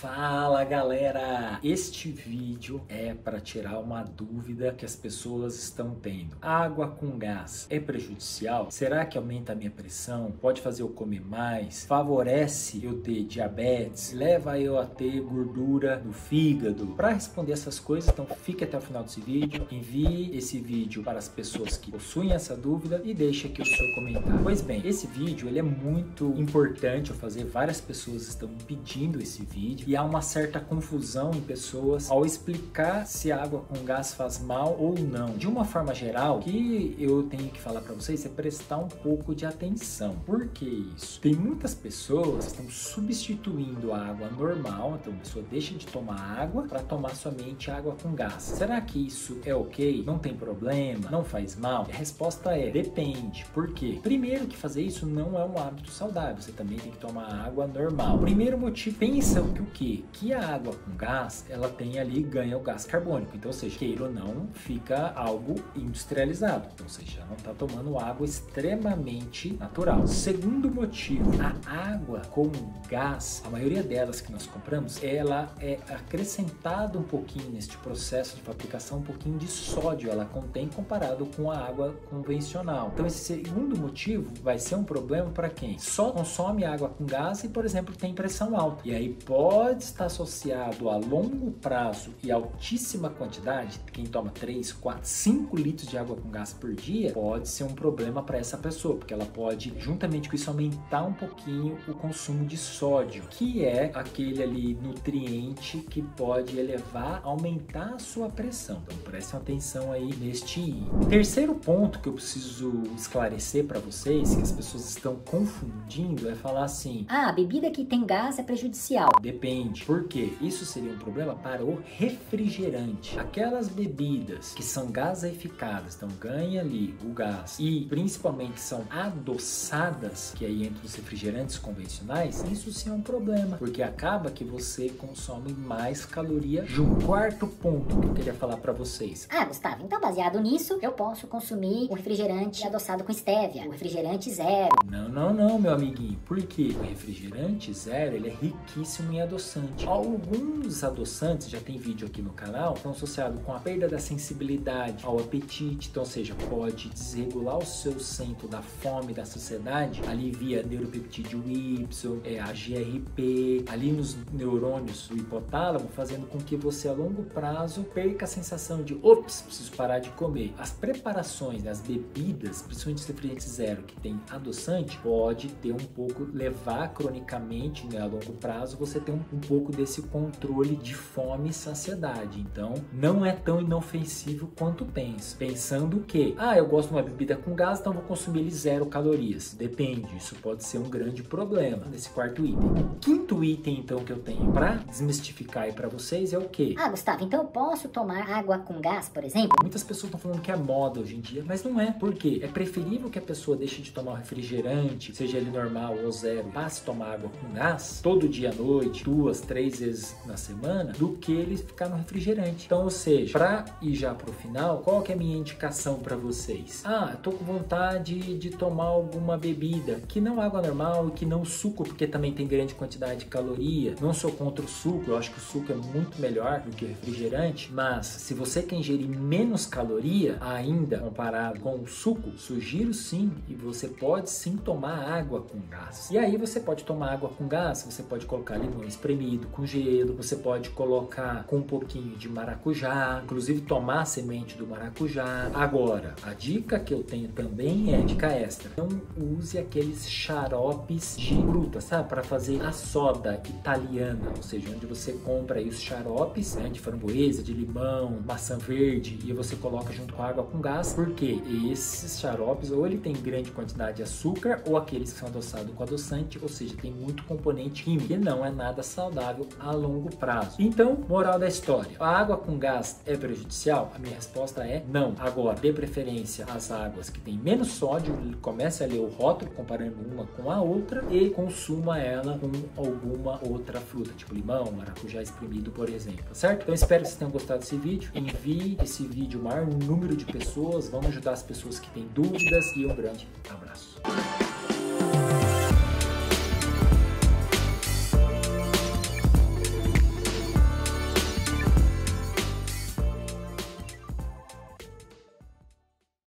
Fala galera! Este vídeo é para tirar uma dúvida que as pessoas estão tendo. Água com gás é prejudicial? Será que aumenta a minha pressão? Pode fazer eu comer mais? Favorece eu ter diabetes? Leva eu a ter gordura no fígado? Para responder essas coisas, então fique até o final desse vídeo, envie esse vídeo para as pessoas que possuem essa dúvida e deixe aqui o seu comentário. Pois bem, esse vídeo ele é muito importante eu fazer, várias pessoas estão pedindo esse vídeo e há uma certa confusão em pessoas ao explicar se a água com gás faz mal ou não. De uma forma geral, o que eu tenho que falar para vocês é prestar um pouco de atenção. Por que isso? Tem muitas pessoas que estão substituindo a água normal, então a pessoa deixa de tomar água para tomar somente água com gás. Será que isso é ok? Não tem problema? Não faz mal? A resposta é depende. Por quê? Primeiro que fazer isso não é um hábito saudável, você também tem que tomar água normal. Primeiro motivo, pensa que o que que? A água com gás, ela tem ali, ganha o gás carbônico. Então, ou seja, queira ou não, fica algo industrializado. Então, já não está tomando água extremamente natural. Segundo motivo, a água com gás, a maioria delas que nós compramos, ela é acrescentada um pouquinho neste processo de fabricação, um pouquinho de sódio ela contém comparado com a água convencional. Então, esse segundo motivo vai ser um problema para quem só consome água com gás e, por exemplo, tem pressão alta. E aí pode pode estar associado a longo prazo e altíssima quantidade, quem toma 3, 4, 5 litros de água com gás por dia, pode ser um problema para essa pessoa, porque ela pode, juntamente com isso, aumentar um pouquinho o consumo de sódio, que é aquele ali nutriente que pode elevar, aumentar a sua pressão. Então prestem atenção aí neste item. Terceiro ponto que eu preciso esclarecer para vocês, que as pessoas estão confundindo, é falar assim: ah, a bebida que tem gás é prejudicial. Depende Depende. Por quê? Isso seria um problema para o refrigerante. Aquelas bebidas que são gaseificadas, então ganha ali o gás e principalmente são adoçadas, que aí entre os refrigerantes convencionais, isso sim é um problema, porque acaba que você consome mais caloria junto. Quarto ponto que eu queria falar para vocês. Ah, Gustavo, então baseado nisso, eu posso consumir o refrigerante adoçado com stevia, o refrigerante zero. Não, não, não, meu amiguinho. Por quê? O refrigerante zero, ele é riquíssimo em adoçante adoçante. Alguns adoçantes, já tem vídeo aqui no canal, estão associados com a perda da sensibilidade ao apetite, então, ou seja, pode desregular o seu centro da fome da sociedade, alivia neuropeptídeo Y, é, a GRP, ali nos neurônios do hipotálamo, fazendo com que você a longo prazo perca a sensação de, ops, preciso parar de comer. As preparações, as bebidas, principalmente os refrigerantes zero que tem adoçante, pode ter um pouco, levar cronicamente, né, a longo prazo, você ter um pouco desse controle de fome e saciedade. Então, não é tão inofensivo quanto pensa. Pensando que, ah, eu gosto de uma bebida com gás, então vou consumir ele zero calorias. Depende, isso pode ser um grande problema nesse quarto item. O quinto item, então, que eu tenho para desmistificar aí para vocês é o quê? Ah, Gustavo, então eu posso tomar água com gás, por exemplo? Muitas pessoas estão falando que é moda hoje em dia, mas não é. Por quê? É preferível que a pessoa deixe de tomar um refrigerante, seja ele normal ou zero, passe a tomar água com gás todo dia à noite, duas duas, três vezes na semana do que ele ficar no refrigerante. Então, ou seja, para ir já pro final, qual que é a minha indicação para vocês? Ah, tô com vontade de tomar alguma bebida que não água normal e que não suco, porque também tem grande quantidade de caloria. Não sou contra o suco, eu acho que o suco é muito melhor do que o refrigerante, mas se você quer ingerir menos caloria ainda comparado com o suco, sugiro sim e você pode sim tomar água com gás. E aí você pode tomar água com gás, você pode colocar limão espremido com gelo, você pode colocar com um pouquinho de maracujá, inclusive tomar a semente do maracujá. Agora, a dica que eu tenho também é dica extra. Não use aqueles xaropes de fruta, sabe? Para fazer a soda italiana, ou seja, onde você compra aí os xaropes né, de framboesa, de limão, maçã verde e você coloca junto com água com gás, porque esses xaropes ou ele tem grande quantidade de açúcar ou aqueles que são adoçados com adoçante, ou seja, tem muito componente químico e não é nada saudável saudável a longo prazo. Então, moral da história: a água com gás é prejudicial? A minha resposta é não. Agora, dê preferência às águas que têm menos sódio, comece a ler o rótulo comparando uma com a outra e consuma ela com alguma outra fruta, tipo limão, maracujá espremido, por exemplo, certo? Então, espero que vocês tenham gostado desse vídeo. Envie esse vídeo maior número de pessoas. Vamos ajudar as pessoas que têm dúvidas e um grande abraço.